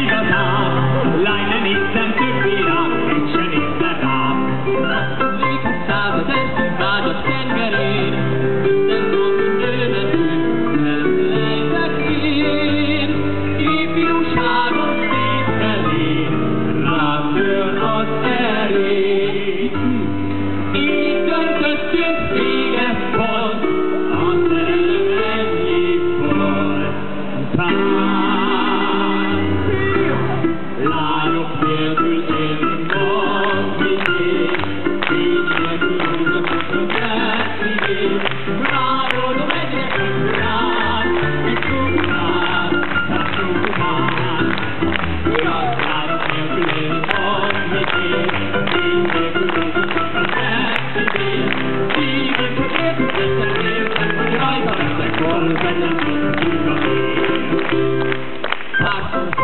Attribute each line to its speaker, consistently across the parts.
Speaker 1: igazán, lány nem néztem többé rám, egy se nézte rám. Légy százezer vágyas tengerén, minden nap tűn, elfelejtek én. Ifjúságom szép felé, rám jön az erény. Így döntöttünk pont, a szerelem volt.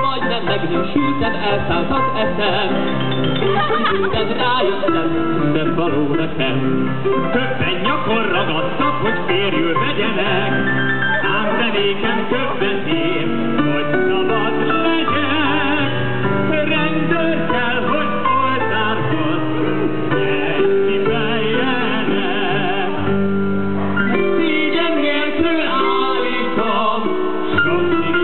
Speaker 1: Majdnem megint sültem, elszállt az eszem. Időben rájöttem, nem való nekem. Köbben nyakon ragadtak, hogy férjül vegyenek. Ám de nékem köbben hogy szabad legyek. Rendőr kell, hogy oltárhoz egykifeljenek. Szégyen nélkül állítom, sok